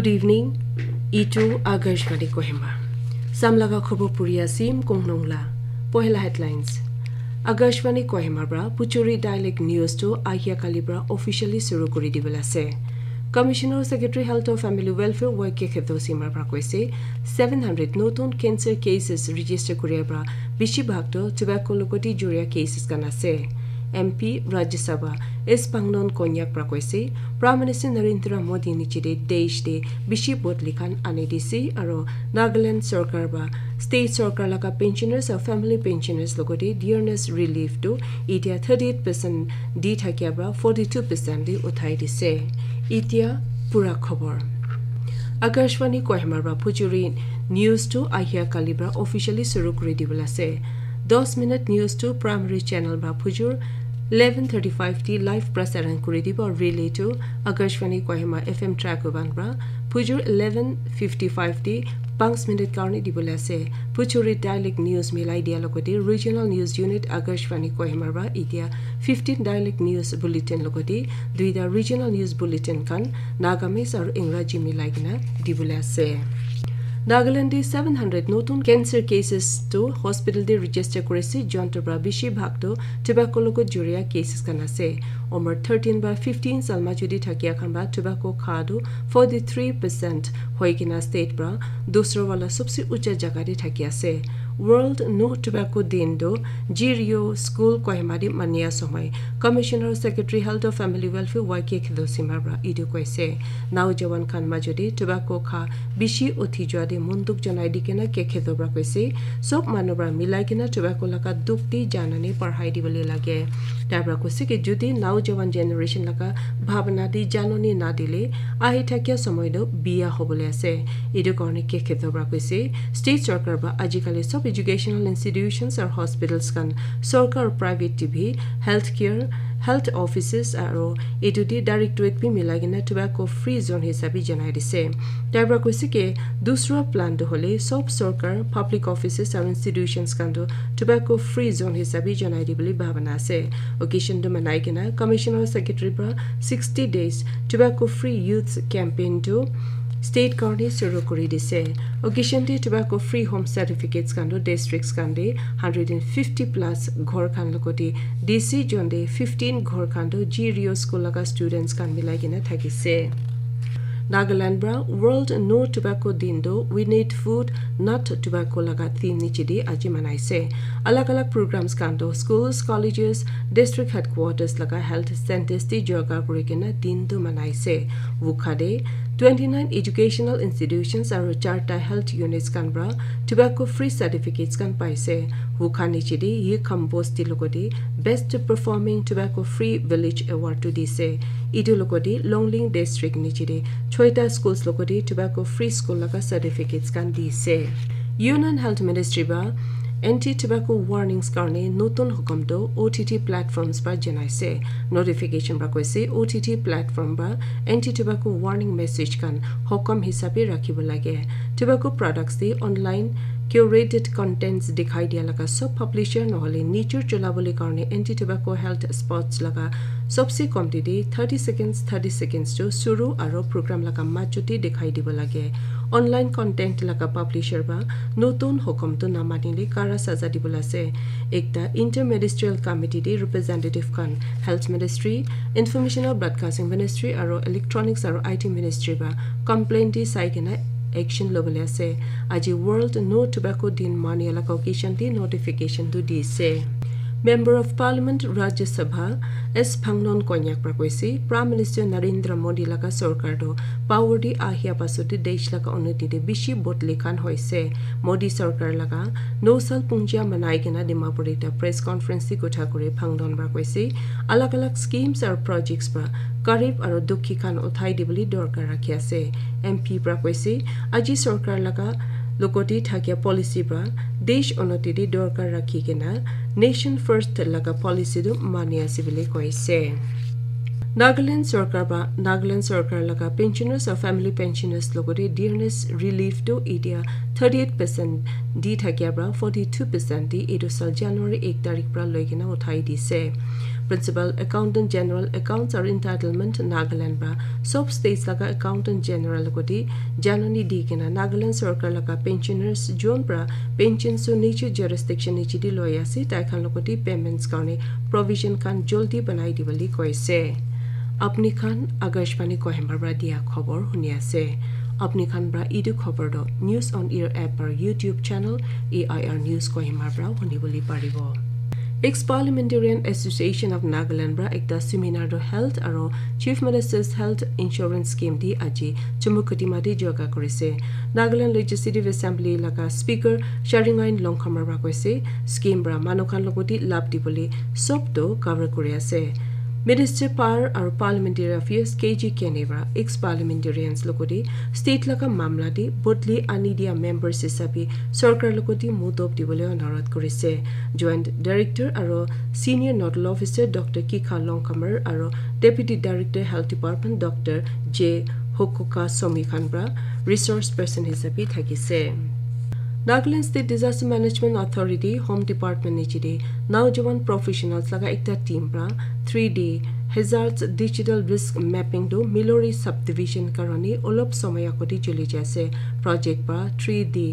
Good evening ইটো আকাশবাণী কহিমা সামলাগা খবৰ পুৰিয়া সিম কোংনংলা পহেলা headlines Akashvani কহিমাৰ পৰা পুচুৰী ডাইলেক্ট নিউজটো আহিয়া কালিৰ পৰা অফিচিয়েলি চুৰু কৰি দিবলৈ আছে commissioner secretary health of family welfare Y K খেদ সীমাৰ পৰা কৈছে ছেভেন হাণ্ড্ৰেড নতুন কেঞ্চাৰ কেচেছ ৰেজিষ্টাৰ কৰিয়াৰ পৰা বেছিভাগটো টোবেকো লগতে জড়িয়া কেচেছ কান আছে M P Rajya Sabha S Phangnon Konyak পৰা কৈছে প্ৰাইম মিনিষ্টাৰ নৰেন্দ্ৰ মোদী নিচিতে দেশ দে বেছি বদলিখান আনি দিছে আৰু নাগালেণ্ড চৰকাৰ বা ষ্টেট চৰকাৰ লগা পেঞ্চনাৰ্ছ আৰু ফেমিলি পেঞ্চনাৰ্ছ লগতে ডিয়াৰনেছ ৰিলিফটো এতিয়া থাৰ্টি এইট পাৰ্চেণ্ট দি থাকিয়াৰ পৰা ফৰ্টি টু পাৰ্চেণ্ট দি উঠাই দিছে এতিয়া পুৰা খবৰ আকাশবাণী কহিমাৰ পৰা ফুজুৰি নিউজটো আহিয়া কালিৰ পৰা অফিচিয়েলি চুৰু কৰি দিবলৈ আছে দহ মিনিট নিউজটো প্ৰাইমেৰী চেনেল বা ফুজুৰ ইলেভেন থাৰ্টি ফাইভ টি লাইভ প্ৰচাৰণ কৰি দিব আৰু ৰিলেটো আকাশবাণী কহিমা এফ এম ট্ৰেকবান পৰা ফুজুৰ ইলেভেন ফিফটি ফাইভ টি পাঁচ মিনিট কাৰণে দিবলৈ আছে পুচুৰী ডাইলেক্ট নিউজ মিলাই দিয়াৰ লগতে ৰিজনেল নিউজ ইউনিট আকাশবাণী কহিমাৰ পৰা এতিয়া ফিফটিন ডাইলেক্ট নিউজ বুলেটিন লগতে দুইটা ৰিজনেল নিউজ বুলেটিনখন নাগামিজ আৰু ইংৰাজী মিলাই কিনে দিবলৈ আছে নাগালেণ্ডে ছেভেন হাণ্ড্ৰেড নতুন কেঞ্চাৰ কেচেছটো হস্পিটেলতে ৰেজিষ্টাৰ কৰিছে যন্ত্ৰৰ পৰা বেছিভাগটো টোবাকো লগত জড়িয়া কেচেছ খান আছে। অমৰ থাৰ্টিন বা ফিফটিন চাল মাজুদি থাকিয়া খান বা টোবাকো খাটো ফৰ্টি থ্ৰী পাৰ্চেণ্ট হৈ কিনা ষ্টেট পৰা দোচৰৱালা চবচে উচ্চ জেগাতে থাকি আছে। ৱৰ্ল্ড নো টোবাকো দিনটো জি ৰিঅ' স্কুল কহিমাদি মানিয়া সময় commissioner secretary health of family welfare Y K খেদচিমাৰ পৰা ইটো কৈছে নাও জৱান খান মাজতে টোবাকো খা বেছি উঠি যোৱাদি মনটোক জনাই দি কিনে কে খেদৰ পৰা কৈছে চব মানুহৰ পৰা মিলাই কিনে টোবাকো লগা দুখ দি জাননী পঢ়াই দিবলৈ লাগে তাৰ পৰা কৈছে কি যদি নাও জৱান জেনেৰেশ্যন লগা ভাৱনা দি জাননী নাদিলে আহি থাকিয়া সময়তো বিয়া হ'বলৈ আছে এইটো কাৰণে কে খেদৰ পৰা কৈছে ষ্টেট চৰকাৰৰ পৰা আজিকালি চব এডুকেশ্যনেল ইনষ্টিটিউশ্যনছ আৰু হস্পিটেলছ খান চৰকাৰ private TV health care health offices আৰু এইটো দি ডাইৰেক্টৰেট বি মিলাই কিনে টোবাকো ফ্ৰী জ'ন হিচাপে জনাই দিছে তাৰ পৰা কৈছে কি দুচৰা প্লানটো হ'লে চব চৰকাৰ পাব্লিক অফিচেছ আৰু ইনষ্টিটিউশ্যনছ খানটো টোবাকো ফ্ৰী জ'ন হিচাপে জনাই দিবলৈ ভাৱনা আছে অকেশ্যনটো মানাই কিনে কমিশ্যনাৰ ছেক্ৰেটাৰীৰ পৰা sixty days tobacco free youth কেম্পেইনটো state কাৰণে চুৰু কৰি দিছে অকেশ্যনটি টোবাকো ফ্ৰী হোম চাৰ্টিফিকেটছ কাণ্ডো ডিষ্ট্ৰিক্টছ কাণ্ডে হাণ্ড্ৰেড এণ্ড ফিফটি প্লাছ ঘৰ খান লগতে ডি চি জন্দে ফিফটিন ঘৰ খাণ্ডো জি ৰিঅ' স্কুল লগা ষ্টুডেণ্টছ কান মিলাই কিনে থাকিছে নাগালেণ্ড পৰা ৱৰ্ল্ড ন' টোবাকো দিনটো we need food not tobacco লগা থিম নিচিদি আজি মানাইছে আলাগ আলাগ প্ৰগ্ৰামছ কাণ্ডো স্কুলছ কলেজেছ ডিষ্ট্ৰিক্ট হেডকোৱাৰ্টাৰ্ছ লগা হেল্থ চেণ্টাৰ্ছ দি যোগা কৰি কিনে দিনটো মানাইছে উখাদে টুৱেণ্টি নাইন এডুকেশ্যনেল ইনষ্টিটিউশ্যনছ আৰু চাৰিটা হেল্থ ইউনিটছ কান পৰা টোবাকো ফ্ৰী চাৰ্টিফিকেটছ কান পাইছে হুখা নিচিদি ই কম্প'ষ্টি লগতে best performing tobacco free village এৱাৰ্ডটো দিছে ইটোৰ লগতে লংলিং ডিষ্ট্ৰিক্ট নিচিদি ছয়টা স্কুলছ লগতে টোবাকো ফ্ৰী স্কুল লগা চাৰ্টিফিকেটছ কান দিছে ইউনিয়ন হেল্থ মিনিষ্ট্ৰী বা এণ্টি টোবাকো ৱাৰ্ণিংছ কাৰণে নতুন হুকমটো অ' টি টি প্লেটফৰ্মছ পৰা জনাইছে। নটিফিকেশ্যন পৰা কৈছে অ' টি টি প্লেটফৰ্ম বা এণ্টি টোবাকো ৱাৰ্ণিং মেছেজ খান হুকম হিচাপে ৰাখিব লাগে। টোবাকো প্ৰডাক্টছ দি অনলাইন কিউৰেটেড কণ্টেণ্টছ দেখাই দিয়া লগা চব পাব্লিছাৰ নহ'লে নিজৰ চলাবলৈ কাৰণে এণ্টি টোবাকো হেল্থ স্পটছ লগা চবচে কমটি দি থাৰ্টি ছেকেণ্ডছ থাৰ্টি ছেকেণ্ডছটো চুৰু আৰু প্ৰগ্ৰাম লগা মাজতে দেখাই দিব লাগে। অনলাইন কণ্টেণ্ট লগা পাব্লিছাৰ বা নতুন হুকমটো নামানিলে কাৰা চাজা দিবলৈ আছে একটা ইণ্টাৰ মিনিষ্ট্ৰিয়েল কমিটি দি ৰিপ্ৰেজেণ্টেটিভ খান হেল্থ মিনিষ্ট্ৰী ইনফৰমেশ্যন আৰু ব্ৰডকাষ্টিং মিনিষ্ট্ৰী আৰু ইলেক্ট্ৰনিক্স আৰু আই টি মিনিষ্ট্ৰী বা কমপ্লেইন দি চাই কিনে একশ্যন ল'বলৈ আছে আজি ৱৰ্ল্ড ন' টোবাকো দিন মানি এলেকা অকেশ্যনটি নটিফিকেশ্যনটো দিছে member of parliament Rajya Sabha S ভাংনন Konyak পৰা কৈছে প্ৰাইম মিনিষ্টাৰ নৰেন্দ্ৰ মোদী লগা চৰকাৰটো পাৱাৰ দি আহিয়া পাছতে দেশ লগা উন্নতিতে বেছি বদলি খান হৈছে মোদী চৰকাৰ লগা নৌচাল পুঞ্জিয়া মানাই কিনা ডিমাপুৰ এটা প্ৰেছ কনফাৰেন্স কথা কৰি ভাংনন পৰা কৈছে আলাগ আলাগ স্কিমছ আৰু প্ৰজেক্টছ পৰা গৰীব আৰু দুখী খান উঠাই দিবলৈ দৰকাৰ ৰাখি আছে এম পিৰ পৰা কৈছে আজি চৰকাৰ লগা লগতে থাকিয়া পলিচিৰ পৰা দেশ উন্নতিৰে দৰকাৰ ৰাখি কিনা নেশ্যন ফাৰ্ষ্ট লগা পলিচিটো মানি আছে বুলি কৈছে নাগালেণ্ড চৰকাৰ বা নাগালেণ্ড চৰকাৰ লগা পেঞ্চনাৰ্ছ আৰু ফেমিলি পেঞ্চনাৰ্ছ লগতে ডিয়াৰনেছ ৰিলিফটো এতিয়া থাৰ্টি এইট পাৰ্চেণ্ট দি থাকিয়াৰ পৰা ফৰ্টি টু পাৰ্চেণ্ট দি এইটো চাল জানুৱাৰী এক তাৰিখ পৰা লৈ কিনে উঠাই দিছে নাগালেণ্ড বা চব ষ্টেটছ লগা একাউণ্টেণ্ট জেনেৰেল লগতে জাননী দি কিনে নাগালেণ্ড চৰকাৰ লগা পেঞ্চনাৰ্ছ যোন পৰা পেঞ্চনছো নিজ জেৰিষ্টিকশ্যন নিচি দি লৈ আছে তাইখন লগতে পেমেণ্টছ কাৰণে প্ৰভিজন খান জলদি বনাই দি বুলি কৈছে আপুনি খান আকাশবাণী কহেম্বাৰ পৰা দিয়া খবৰ শুনি আছে আপুনি খান পৰা ইটো খবৰটো নিউজ অন ইয়ৰ এপ আৰু YouTube channel A I R news কহিমাৰ পৰা শুনিবলৈ পাৰিব ex parliamentarian association of Nagaland পৰা এটা ছেমিনাৰটো হেল্থ আৰু chief ministers health insurance scheme দি আজি চুমুকুটিমাটি যোগা কৰিছে নাগালেণ্ড লেজিছলেটিভ এছেম্বলি এলেকা স্পীকাৰ শ্বাৰিঙাইন লংখামাৰ পৰা কৈছে স্কিম পৰা মানুহখান লগতে লাভ দিবলৈ চবটো কভাৰ কৰি আছে Minister Par আৰু Parliamentary Affairs KG Keneva ex parliamentarians লগতে ষ্টেট লগা মামলা দি বদলি আনি দিয়া মেম্বাৰ্ছ হিচাপে চৰকাৰ লগতে মুদব দিবলৈ অনুৰোধ কৰিছে জইণ্ট ডাইৰেক্টৰ আৰু senior nodal officer doctor Kikha Longkumer আৰু deputy director health department doctor J হকুকা সমীখানৰা ৰিচৰ্চ পাৰ্চন হিচাপে থাকিছে Nagaland State Disaster Management Authority Home Department নিচিদি নওজোৱান প্ৰফেচনেলছ লগা একটা টিম পৰা three D hazards digital risk মেপিংটো মিলৰি সাব ডিভিজন কাৰণে অলপ সময় আগতে চলি যাইছে প্ৰজেক্ট পৰা থ্ৰী ডি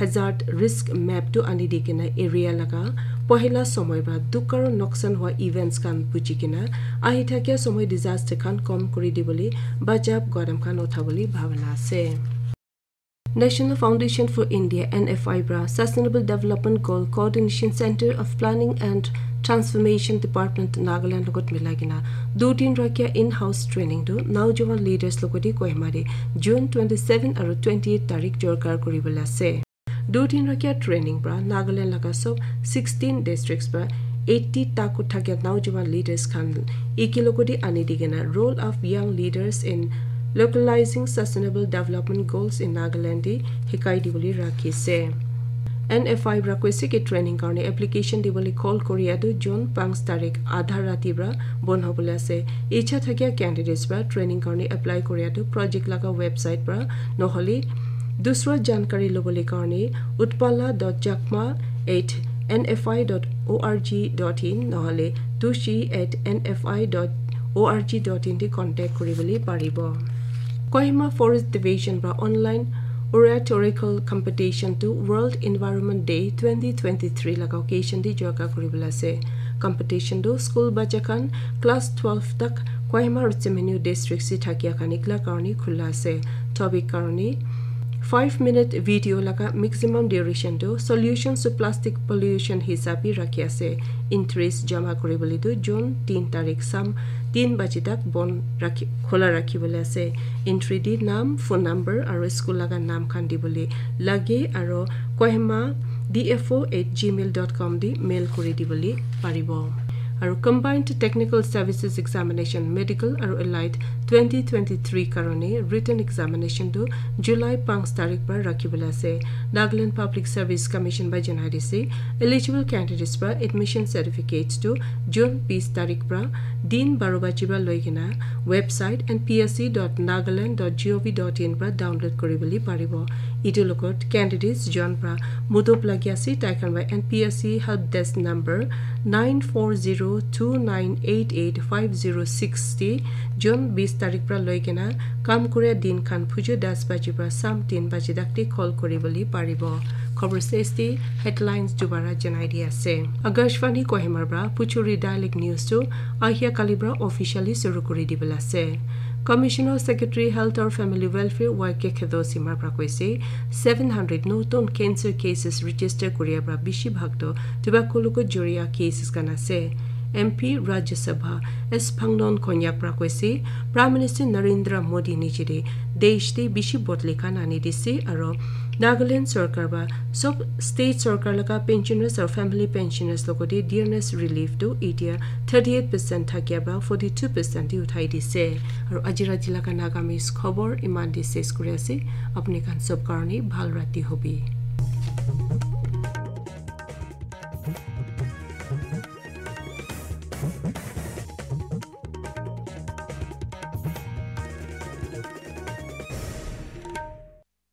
হেজাৰ্ট ৰিস্ক মেপটো আনি দি কিনে এৰিয়া লগা পহিলা সময় পৰা দুখ আৰু নকচান হোৱা ইভেণ্টছ খান বুজি কিনে আহি থাকিয়া সময় ডিজাষ্টাৰ খান কম কৰি দিবলৈ বাজাব গৰম খান উঠাবলৈ ভাৱনা আছে। National Foundation for India NFI bra Sustainable Development Goal Coordination Center of Planning and Transformation Department Nagaland logot milagina do tin rakya in-house training do naujawan leaders logoti kohmare June 27 aru 28 tarik jorkar koribala se do tin rakya training bra Nagaland laga sob 16 districts bra 80 takut thakya naujawan leaders khan ikilogoti ani digena role of young leaders in localizing sustainable development goals in Nagaland hikai dibuli rakhise NFI bra koise ke training karne application dibuli call korea do June 5 tarik adha rati bra bon hobole ase icha thakya candidates bra training karne apply korea do project laga website bra noholi dusra jankari lobole karne utpala.jakma8 nfi.org.in নহলে tushi at nfi.org.in the contact কৰিবলৈ পাৰিব Kohima Forest Division bra online oratorical competition to World Environment Day 2023 laga occasion di joga kuribula se competition do school bajakan class 12 tak Kohima Rutsumenu district si thakia kanikla karni khula se topic karni 5 minute video laga maximum duration to solutions to plastic pollution hisabi rakhi ase interest jama koribole to june 3 tarik sam 3 baje tak bon rakhi khola rakhibole ase entry di nam phone number aro school laga nam khan dibole lage aro kohima dfo@gmail.com di mail kori dibole paribo আৰু combined technical services examination medical আৰু allied twenty twenty three কাৰণে written এক্সামিনেশ্যনটো July পাঁচ তাৰিখ পৰা ৰাখিবলৈ আছে Nagaland public service commission বাই জনাই দিছে এলিজিবল কেণ্ডিডেটছ পৰা এডমিশ্যন চাৰ্টিফিকেটছটো জুন বিছ তাৰিখ পৰা দিন বাৰ বাজিৰ পৰা লৈ কিনে website N P S C dot Nagaland dot G O' V dot in পৰা ডাউনলোড কৰিবলৈ পাৰিব ইটোৰ লগত কেণ্ডিডেটছ জন পৰা মুদব লাগি আছে তাইখন বাই N P S C help desk number nine four zero' two nine eight eight five zero' sixty June বিছ তাৰিখ পৰা লৈ কিনে কাম কৰে দিন খান ফুজু দহ বাজিৰ পৰা চাম তিন বাজি দাকটি কল কৰিবলৈ পাৰিব। খবৰ শ্ৰেষ্ঠি হেডলাইনছ দুবাৰা জনাই দি আছে। আকাশবাণী কহিমাৰ পৰা পুচুৰী ডাইলেক্ট নিউজটো আহিয়া কালিৰ পৰা অফিচিয়েলি চুৰু কৰি দিবলৈ আছে। কমিশ্যনাৰ ছেক্ৰেটাৰী হেল্থ আৰু ফেমিলি ৱেলফেয়াৰ ৱাই কে খেদচিমাৰ পৰা কৈছে ছেভেন হাণ্ড্ৰেড নতুন কেঞ্চাৰ কেছেছ ৰেজিষ্টাৰ কৰিয়াৰ পৰা বেছিভাগটো টোবাকোলোকত জড়িয়া কেছেছ কাণ আছে। M P Rajya Sabha S Phangnon Konyak পৰা কৈছে প্ৰাইম মিনিষ্টাৰ নৰেন্দ্ৰ মোদী নিজেৰে দেশতে বেছি বদলিকান আনি দিছে আৰু নাগালেণ্ড চৰকাৰ বা চব ষ্টেট চৰকাৰ লগা পেঞ্চনাৰ্ছ আৰু ফেমিলি পেঞ্চনাৰ্ছ লগতে ডিয়াৰনেছ ৰিলিফটো এতিয়া থাৰ্টি এইট পাৰ্চেণ্ট থাকিয়া বা ফৰ্টি টু পাৰ্চেণ্ট দি উঠাই দিছে আৰু আজি ৰাজ্য লগা নাগামিজ খবৰ ইমান দি চেছ কৰি আছে আপুনি কাণ চব কাৰণে ভাল ৰাতি হবি